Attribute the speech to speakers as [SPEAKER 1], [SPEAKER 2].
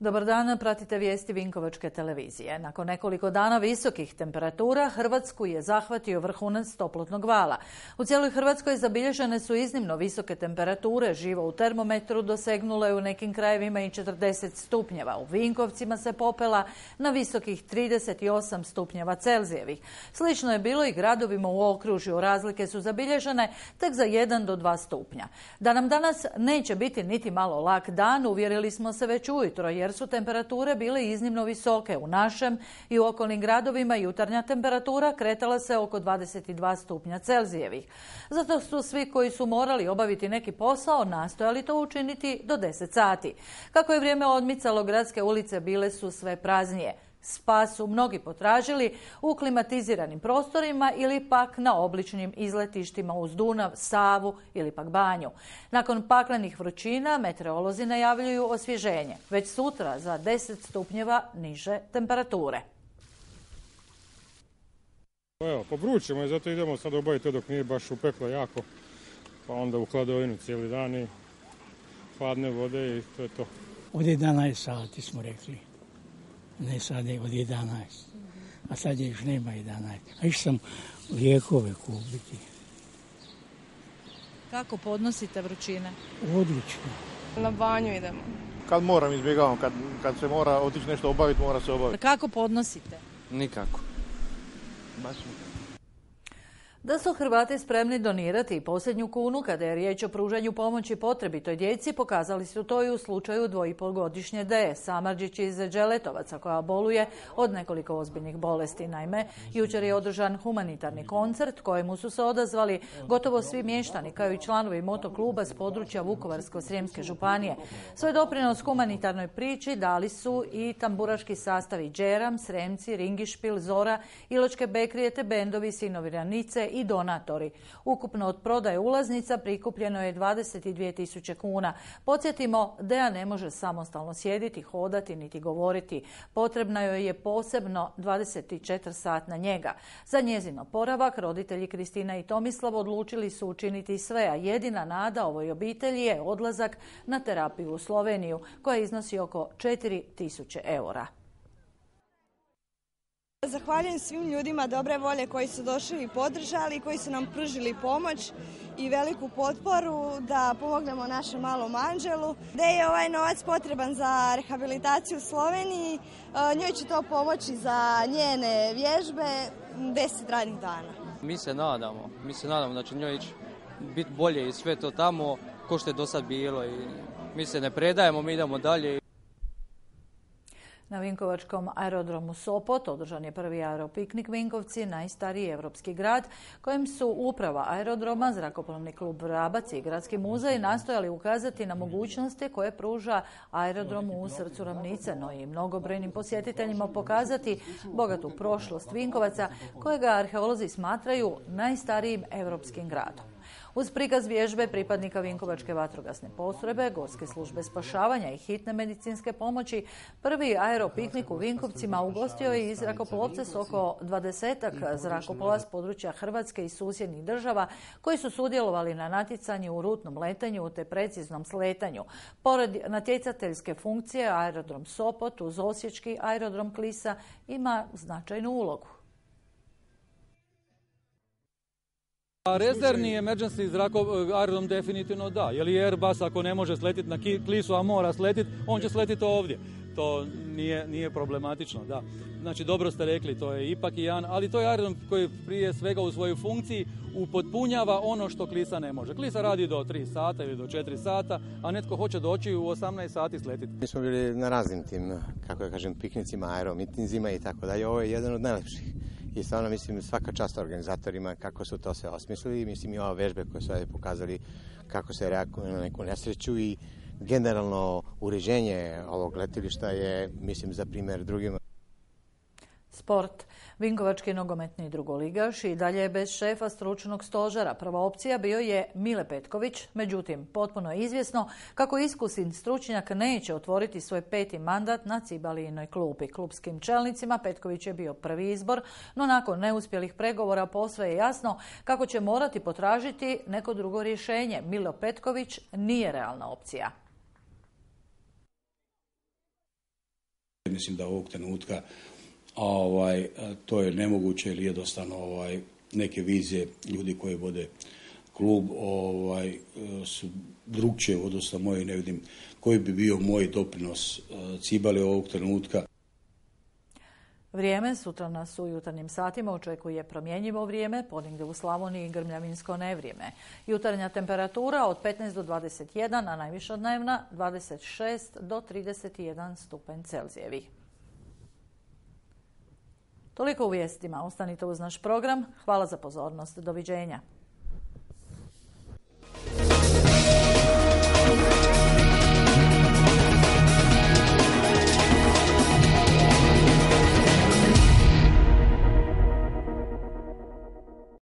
[SPEAKER 1] Dobar dan, pratite vijesti Vinkovačke televizije. Nakon nekoliko dana visokih temperatura, Hrvatsku je zahvatio vrhunac toplotnog vala. U cijeloj Hrvatskoj zabilježene su iznimno visoke temperature. Živo u termometru dosegnula je u nekim krajevima i 40 stupnjeva. U Vinkovcima se popela na visokih 38 stupnjeva Celzijevih. Slično je bilo i gradovima u okružju. Razlike su zabilježene tek za 1 do 2 stupnja. Da nam danas neće biti niti malo lak dan, uvjerili smo se već ujutro, jer su temperature bile iznimno visoke. U našem i u okolnim gradovima jutarnja temperatura kretala se oko 22 stupnja Celzijevih. Zato su svi koji su morali obaviti neki posao nastojali to učiniti do 10 sati. Kako je vrijeme odmicalo, gradske ulice bile su sve praznije. Spas su mnogi potražili u klimatiziranim prostorima ili pak na obličnim izletištima uz Dunav, Savu ili pak Banju. Nakon paklenih vrućina meteorolozi najavljuju osvježenje. Već sutra za 10 stupnjeva niže temperature.
[SPEAKER 2] Evo, pobrućemo i zato idemo sad obaviti dok nije baš upeklo jako. Pa onda u hladovinu cijeli dan i hladne vode i to je to.
[SPEAKER 3] Od 11 sati smo rekli ne sad je od 11. A sad je još nema 11. A išao sam lijekove kupiti.
[SPEAKER 1] Kako podnosite vrućine?
[SPEAKER 3] Odlično.
[SPEAKER 4] Na banju idemo.
[SPEAKER 5] Kad moram izbjegavam, kad, kad se mora otići nešto obaviti, mora se obaviti.
[SPEAKER 1] Kako podnosite?
[SPEAKER 6] Nikako.
[SPEAKER 5] Baš nikako.
[SPEAKER 1] Da su Hrvati spremni donirati posljednju kunu kada je riječ o pružanju pomoći potrebitoj djeci, pokazali su to i u slučaju dvojipolgodišnje D. Samarđić iz Đeletovaca koja boluje od nekoliko ozbiljnih bolesti. Naime, jučer je održan humanitarni koncert kojemu su se odazvali gotovo svi mještani kao i članovi motokluba s područja Vukovarsko-Srijemske županije. Svoj doprinos humanitarnoj priči dali su i tamburaški sastavi Džeram, Sremci, Ringišpil, Zora, Iločke Bekrije te bendovi Sinovi Ranice i donatori. Ukupno od prodaje ulaznica prikupljeno je 22 tisuće kuna. Podsjetimo, Dea ne može samostalno sjediti, hodati niti govoriti. Potrebna joj je posebno 24 sat na njega. Za njezino poravak roditelji Kristina i Tomislav odlučili su učiniti sve, a jedina nada ovoj obitelji je odlazak na terapiju u Sloveniju koja iznosi oko 4 tisuće eura.
[SPEAKER 4] Zahvaljujem svim ljudima dobre volje koji su došli i podržali, koji su nam pružili pomoć i veliku potporu da pomognemo našem malom anđelu. Da je ovaj novac potreban za rehabilitaciju u Sloveniji, e, njoj će to pomoći za njene vježbe 10 radnih dana.
[SPEAKER 6] Mi se nadamo, mi se nadamo da će njoj ići biti bolje i sve to tamo ko što je do sad bilo i mi se ne predajemo, mi idemo dalje.
[SPEAKER 1] Na Vinkovačkom aerodromu Sopot održan je prvi aeropiknik Vinkovci, najstariji evropski grad, kojim su uprava aerodroma, zrakoplovni klub Vrabac i gradski muzej nastojali ukazati na mogućnosti koje pruža aerodrom u srcu Ravnice, no i mnogobrojnim posjetiteljima pokazati bogatu prošlost Vinkovaca, kojega arheolozi smatraju najstarijim europskim gradom. Uz prikaz vježbe pripadnika Vinkovačke vatrogasne postrojbe, gorske službe spašavanja i hitne medicinske pomoći, prvi aeropiknik u Vinkovcima ugostio je i zrakoplovce s oko dvadesetak zrakoplova s područja Hrvatske i susjednih država koji su sudjelovali na natjecanju u rutnom letanju te preciznom sletanju. Pored natjecateljske funkcije, aerodrom Sopot uz Osječki aerodrom Klisa ima značajnu ulogu.
[SPEAKER 7] Rezervni emergency zrako, aerodrom definitivno da. Je li Airbus ako ne može sletiti na klisu, a mora sletiti, on će sletiti ovdje. To nije, nije problematično, da. Znači, dobro ste rekli, to je ipak i jedan, ali to je aerodrom koji prije svega u svojoj funkciji upotpunjava ono što klisa ne može. Klisa radi do 3 sata ili do 4 sata, a netko hoće doći u 18 sati sletiti.
[SPEAKER 8] Mi smo bili na raznim tim, kako ja kažem, piknicima, aeromitinzima i tako dalje. Ovo je jedan od najlepših i stvarno mislim svaka čast organizatorima kako su to sve osmislili. Mislim i ova vežbe koje su ovdje pokazali kako se reaguje na neku nesreću i generalno uređenje ovog letilišta je mislim za primjer drugima.
[SPEAKER 1] Sport. Vinkovački nogometni drugoligaš i dalje je bez šefa stručnog stožera. Prva opcija bio je Mile Petković, međutim, potpuno je izvjesno kako iskusin stručnjak neće otvoriti svoj peti mandat na Cibalijinoj klupi. Klubskim čelnicima Petković je bio prvi izbor, no nakon neuspjelih pregovora posve je jasno kako će morati potražiti neko drugo rješenje. Milo Petković nije realna opcija.
[SPEAKER 9] mislim da ovog trenutka ovaj, to je nemoguće ili jednostavno ovaj, neke vizije ljudi koji vode klub ovaj, su drugčije, odnosno moje ne vidim koji bi bio moj doprinos Cibale ovog trenutka.
[SPEAKER 1] Vrijeme sutra nas u jutarnjim satima očekuje promjenjivo vrijeme, ponigde u Slavoniji i grmljavinsko nevrijeme. Jutarnja temperatura od 15 do 21, a najviša dnevna 26 do 31 stupanj Celzijevi. Toliko u vijestima. Ostanite uz naš program. Hvala za pozornost. Doviđenja.